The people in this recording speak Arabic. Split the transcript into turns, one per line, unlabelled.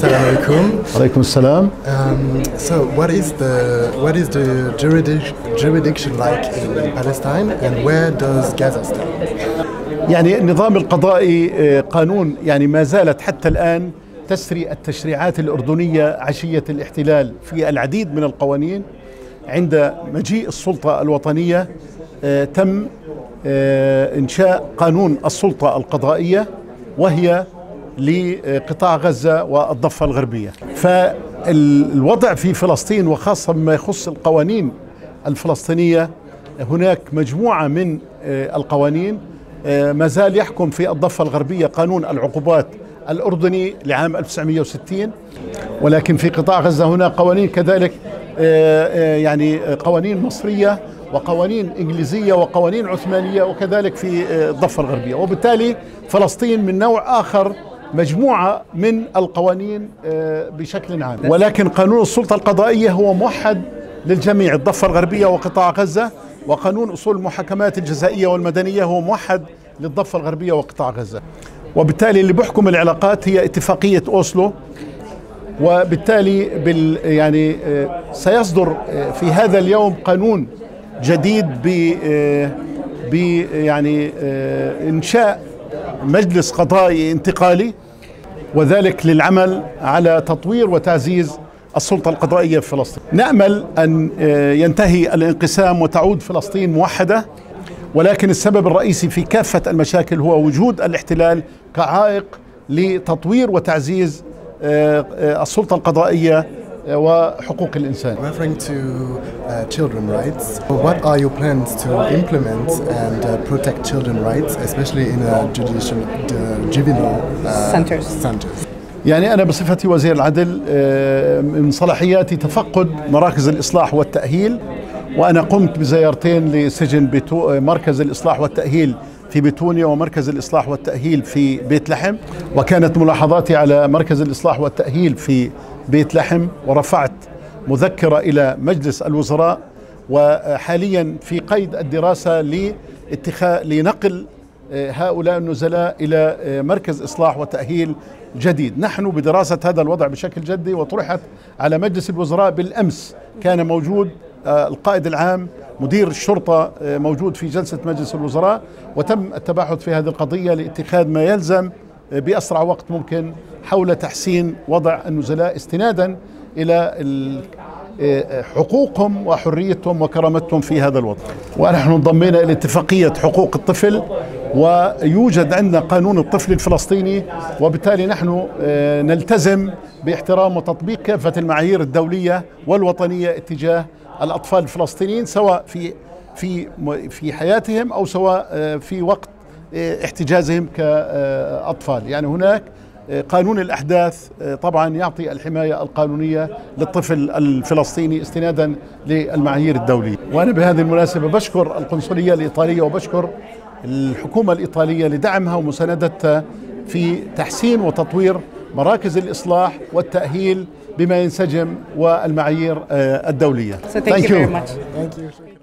Assalamu alaikum.
عليكم السلام
Um, so, what is the what is the juridic, jurisdiction like in Palestine, and where does Gaza stand?
يعني النظام القضائي آه، قانون يعني ما زالت حتى الآن تسري التشريعات الأردنية عشية الاحتلال في العديد من القوانين عند مجيء السلطة الوطنية آه، تم آه، إنشاء قانون السلطة القضائية وهي لقطاع غزة والضفة الغربية. فالوضع في فلسطين وخاصة بما يخص القوانين الفلسطينية هناك مجموعة من آه، القوانين آه، ما زال يحكم في الضفة الغربية قانون العقوبات الأردني لعام 1960 ولكن في قطاع غزة هناك قوانين كذلك آه، يعني قوانين مصرية وقوانين إنجليزية وقوانين عثمانية وكذلك في الضفة الغربية. وبالتالي فلسطين من نوع آخر مجموعة من القوانين آه، بشكل عام. ولكن قانون السلطة القضائية هو موحد للجميع. الضفة الغربية وقطاع غزة وقانون أصول المحاكمات الجزائية والمدنية هو موحد للضفة الغربية وقطاع غزة. وبالتالي اللي بيحكم العلاقات هي اتفاقية أوسلو. وبالتالي بال يعني آه، سيصدر آه، في هذا اليوم قانون جديد ب يعني إنشاء مجلس قضائي انتقالي وذلك للعمل على تطوير وتعزيز السلطة القضائية في فلسطين. نأمل أن آه، ينتهي الانقسام وتعود فلسطين موحدة ولكن السبب الرئيسي في كافة المشاكل هو وجود الاحتلال كعائق لتطوير وتعزيز آه، آه، السلطة القضائية وحقوق الإنسان
Referring to uh, children rights, what are your plans to implement and uh, protect children rights, especially in a judicial uh, juvenile uh,
Centers.
centers?
يعني أنا بصفتي وزير العدل آه، من صلاحياتي تفقد مراكز الإصلاح والتأهيل وأنا قمت بزيارتين لسجن بتو آه، مركز الإصلاح والتأهيل في بتونيا ومركز الإصلاح والتأهيل في بيت لحم وكانت ملاحظاتي على مركز الإصلاح والتأهيل في بيت لحم ورفعت مذكرة إلى مجلس الوزراء وحاليا في قيد الدراسة لاتخاذ لنقل هؤلاء النزلاء إلى مركز إصلاح وتأهيل جديد، نحن بدراسة هذا الوضع بشكل جدي وطرحت على مجلس الوزراء بالأمس كان موجود آه، القائد العام مدير الشرطة آه، موجود في جلسة مجلس الوزراء وتم التباحث في هذه القضية لاتخاذ ما يلزم آه، بأسرع وقت ممكن حول تحسين وضع النزلاء استنادا ال- حقوقهم وحريتهم وكرامتهم في هذا الوضع. ونحن انضمينا إلى اتفاقية حقوق الطفل ويوجد عندنا قانون الطفل الفلسطيني وبالتالي نحن آه، نلتزم باحترام وتطبيق كافة المعايير الدولية والوطنية اتجاه الأطفال الفلسطينيين سواء في في في حياتهم أو سواء آه، في وقت آه، احتجازهم كأطفال. يعني هناك قانون الأحداث طبعا يعطي الحماية القانونية للطفل الفلسطيني استنادا للمعايير الدولية. وأنا بهذه المناسبة بشكر القنصلية الإيطالية وبشكر الحكومة الإيطالية لدعمها ومساندتها في تحسين وتطوير مراكز الإصلاح والتأهيل بما ينسجم والمعايير آه، الدولية
So thank you very much.
Thank you.